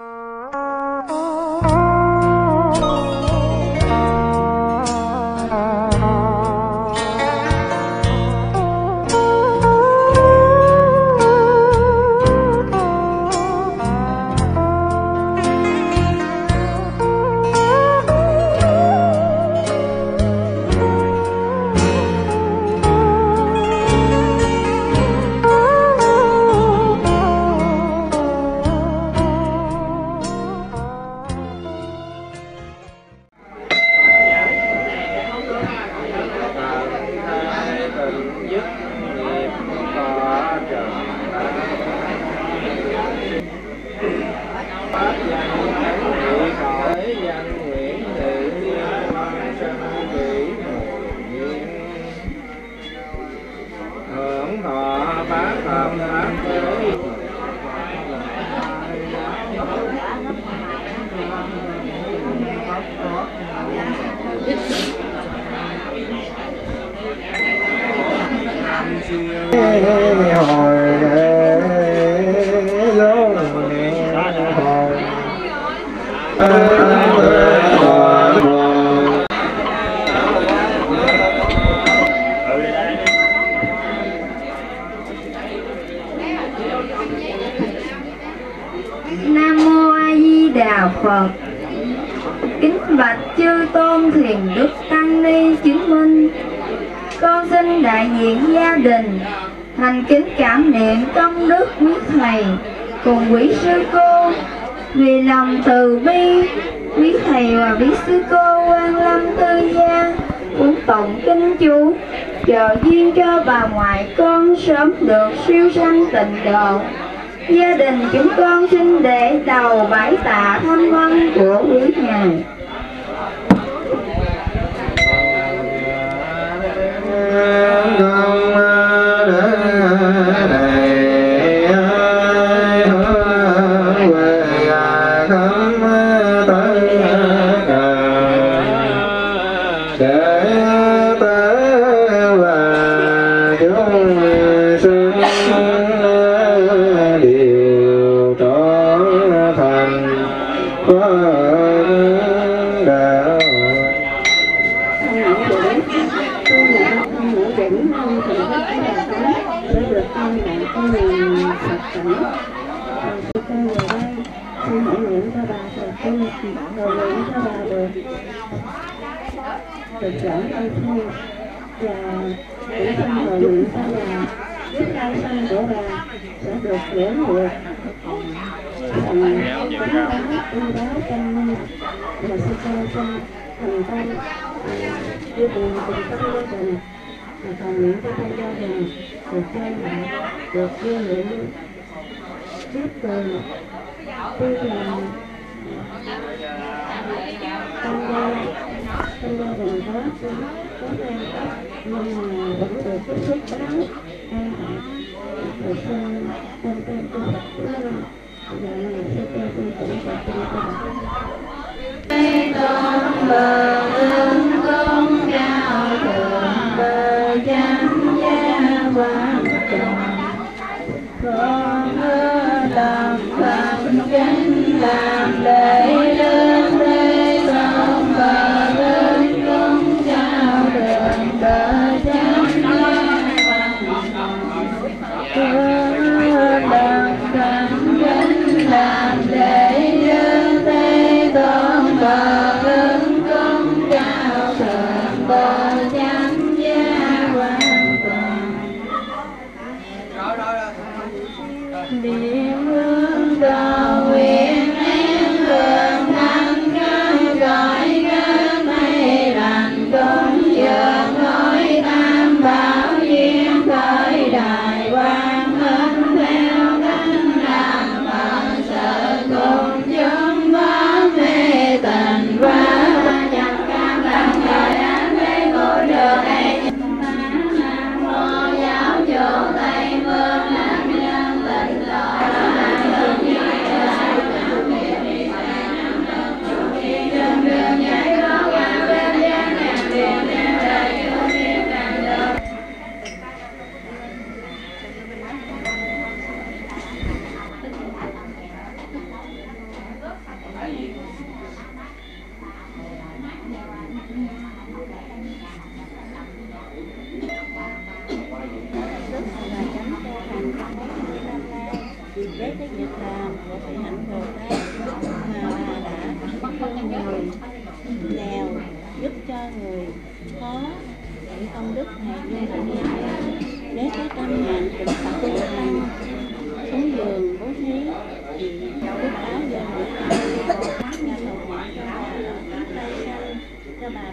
Nam quý sư cô. Vì lòng từ bi, quý thầy và quý sư cô quan lâm tư gia cũng tụng kinh chú. Chờ duyên cho bà ngoại con sớm được siêu sanh tịnh độ. Gia đình chúng con xin để đầu bái tạ thanh văn của quý ngài. Rồi sư đây xin hãy nguyện cho bà thầy tu rồi nguyện cho bà được được giảng ân thu và cũng xin rồi nguyện cho bà biết lai sinh của bà sẽ được hưởng được thành kính báo tu báo chân minh và sư cô thành công đưa tiền cùng tâm gia đình và cầu nguyện cho trong gia đình được chơi mẹ được vui nguyện biết từ tuy là tăng gia tăng gia đình có có đang nhưng mà vẫn được tiếp xúc báo em hạnh được xin tên tên của Phật đó giờ này sư cô tôi cũng và tôi cho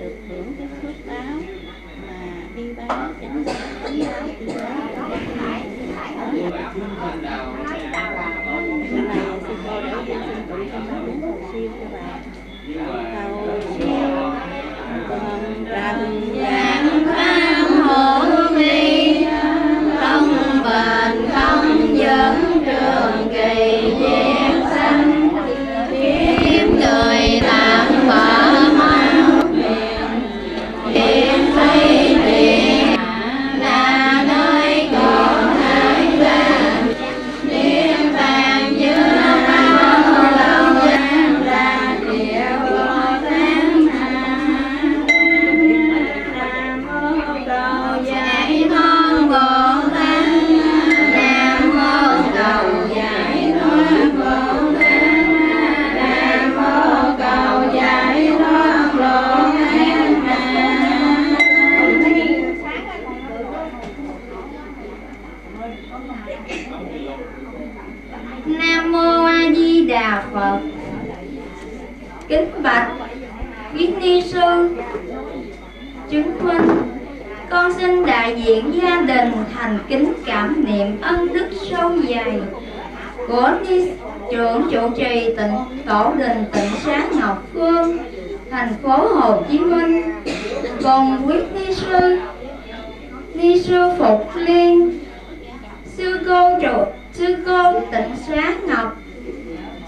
được hưởng cái phước báo mà đi báo chánh giác chánh giáo đi báo Lần này sư cô để xin tụng cho bà muốn cầu siêu cho bà. Của trưởng chủ trì tịnh tổ đình tịnh sáng Ngọc Phương, thành phố Hồ Chí Minh. Cùng quý ni sư ni sư Phục Liên, sư cô trụ, sư cô tịnh sáng Ngọc,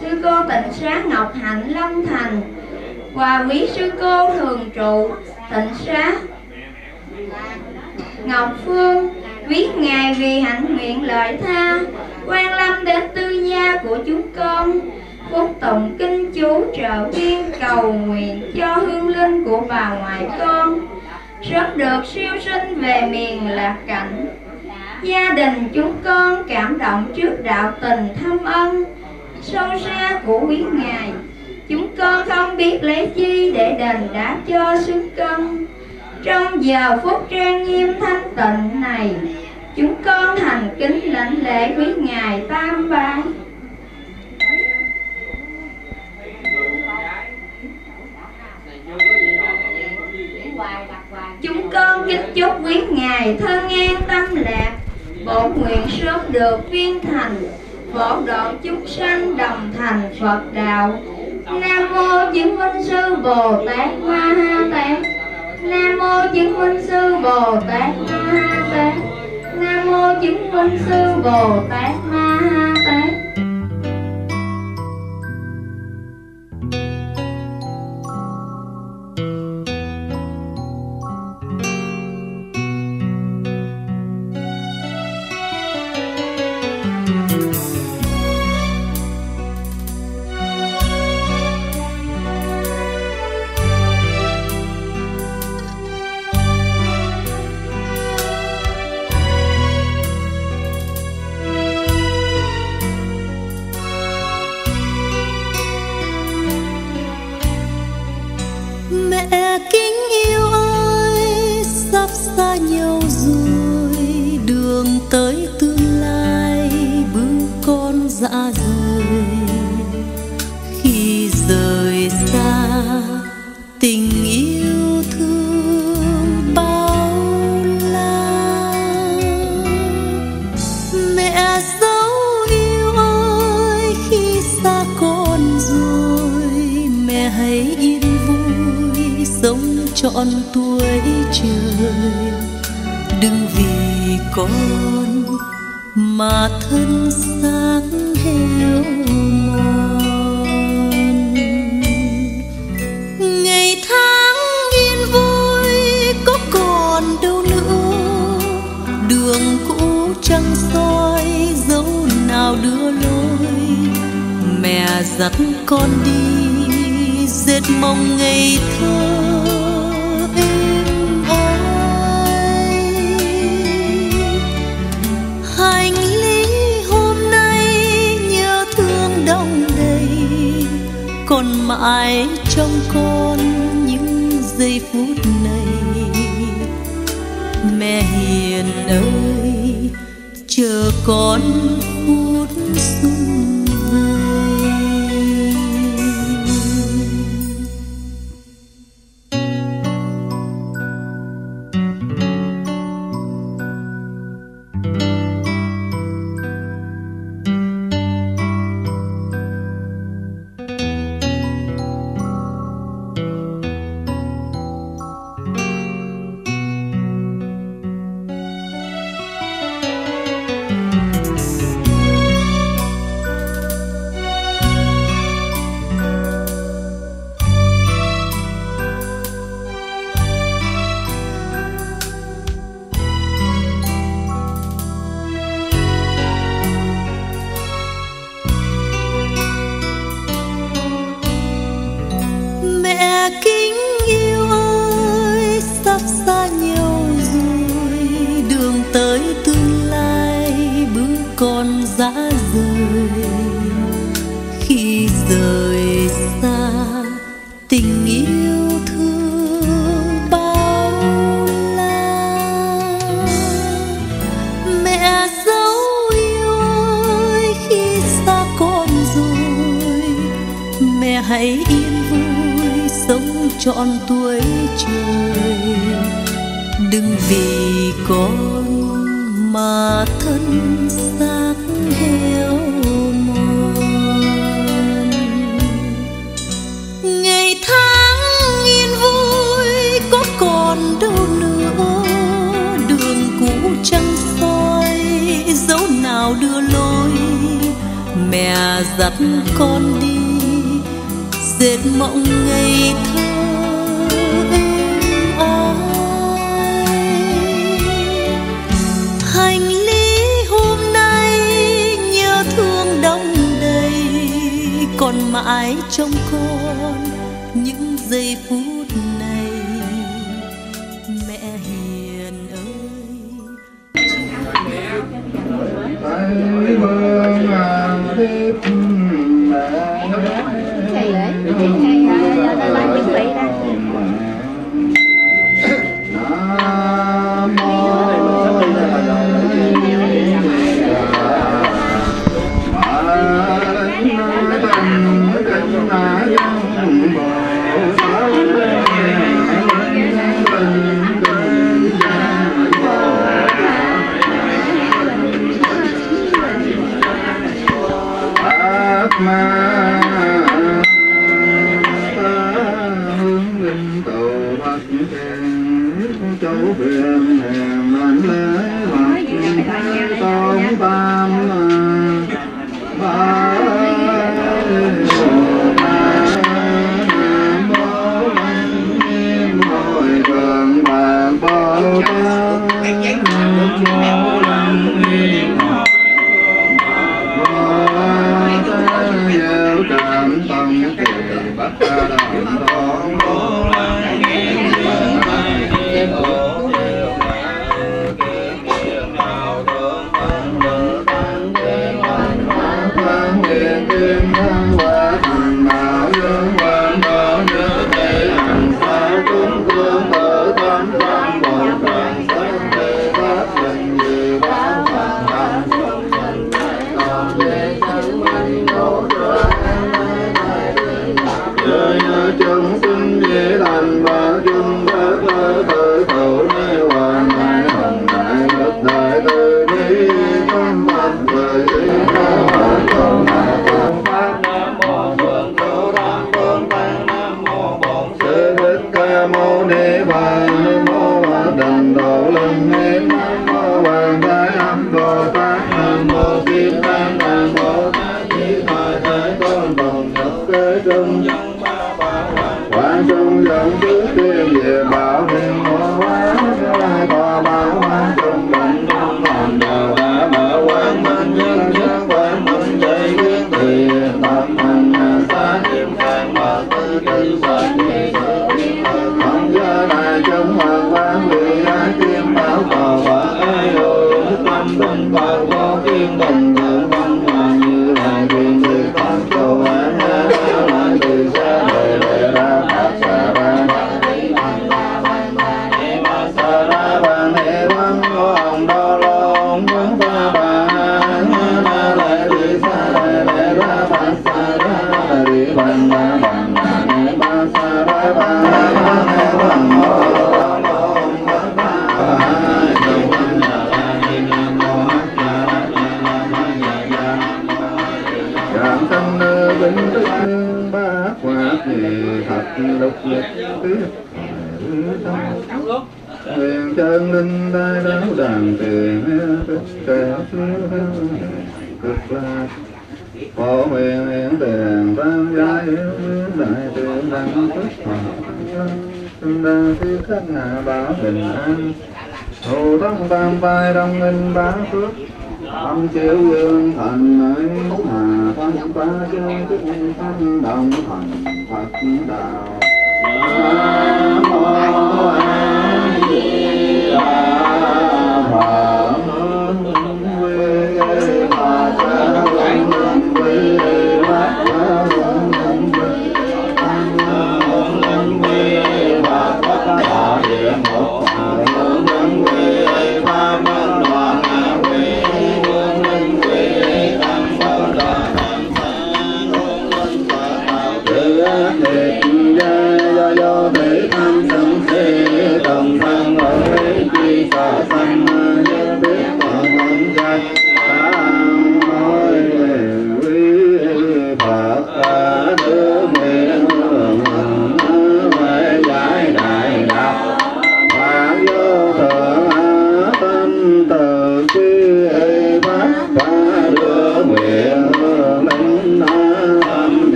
sư cô tịnh sáng Ngọc Hạnh Long Thành. Và quý sư cô thường trụ tịnh sáng Ngọc Phương, viết ngài vì hạnh nguyện lợi tha quan lâm đến tư gia của chúng con. Phúc tụng kinh chú trợ viên cầu nguyện cho hương linh của bà ngoại con. Sớm được siêu sinh về miền lạc cảnh. Gia đình chúng con cảm động trước đạo tình thâm ân, sâu xa của quý ngài. Chúng con không biết lấy chi để đền đáp cho xứng cân. Trong giờ phút trang nghiêm thanh tịnh này chúng con thành kính lãnh lễ quý ngài tam bái. Chúng con kính chúc quý ngài thân an tâm lạc bổn nguyện sớm được viên thành phổ độ chúng sanh đồng thành phật đạo. Nam mô chứng minh sư bồ tát ma ha tát nam mô chứng minh sư bồ tát ma ha quân sư Bồ Tát đường cũ trăng soi, dấu nào đưa lối. Mẹ dắt con đi, dệt mong ngày thơ em ơi hành lý hôm nay nhớ thương đông đầy, còn mãi trong con những giây phút này mẹ hiền ơi chờ con phút xuân trọn tuổi trời. Đừng vì con mà thân xác heo mòn. Ngày tháng yên vui có còn đâu nữa. Đường cũ trăng soi dấu nào đưa lối. Mẹ dắt con đi, dệt mộng ngày thơ. mãi trong cô. chủ huyền hiền lành lễ lạc tôn tam trung hoa trung dân tức hoàng nhân sinh ra thứ khách hạ bảo bình an thù thắng tam vai đông minh bá phước tâm chiếu dương thành ấy hà thân ba chân tức thanh đồng thành phật đạo nam mô a di đà phật find one.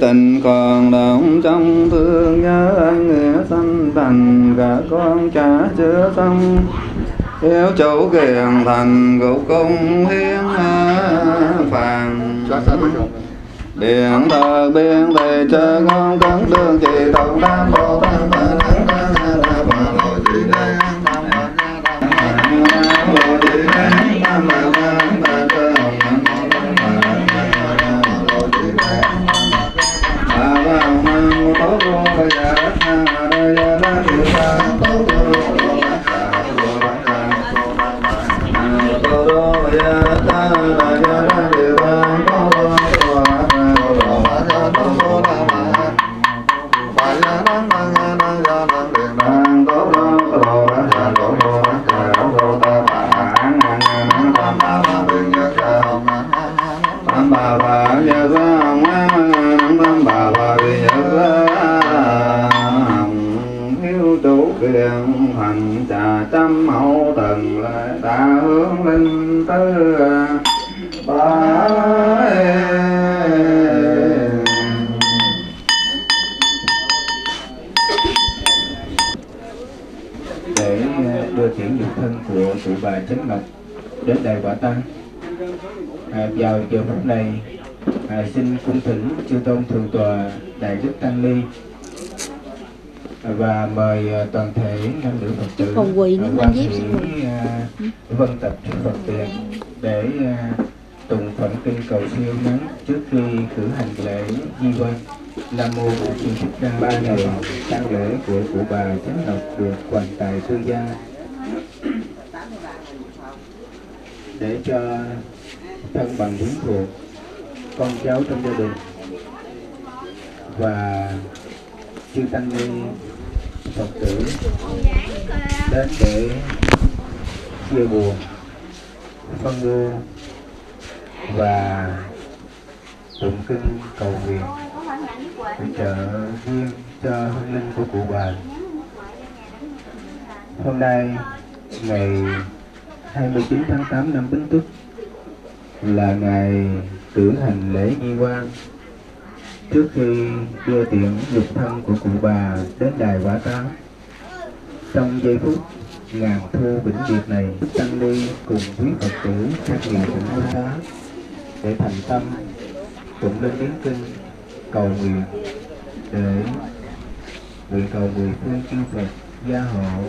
tình còn động trong thương nhớ anh nghĩa sanh thành cả con trả chưa xong Hiếu chủ kiền thành gục cung hiến phàn Điện thờ biên thì chơi ngon cấn đường chỉ tổng tam bồ tăng phút này, à, xin cung thỉnh chư tôn thượng tọa đại đức tăng ni và mời à, toàn thể nam nữ phật tử Còn quỳ nữa, quan xong à, vân tập trước phật tiền để à, tụng phẩm kinh cầu siêu ngắn trước khi cử hành lễ di quan nam mô a di thích ca ba ngày tang lễ của cụ bà chánh ngọc được hoàn tài tư gia. Để cho thân bằng quyến thuộc, con cháu trong gia đình. Và chư tăng ni, phật tử đến để chia buồn, phân ưu và tụng kinh cầu nguyện để trợ duyên cho hương linh của cụ bà. Hôm nay ngày 29 tháng 8 năm Bính Tuất là ngày cử hành lễ nghi quan. Trước khi đưa tiễn dục thân của cụ bà đến đài quả táng trong giây phút ngàn thu vĩnh biệt này, tăng ni cùng quý phật tử các vị cũng hương đá để thành tâm tụng lên tiếng kinh cầu nguyện để nguyện cầu mười phương chư Phật gia hộ,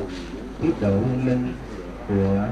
tiếp độ hương linh của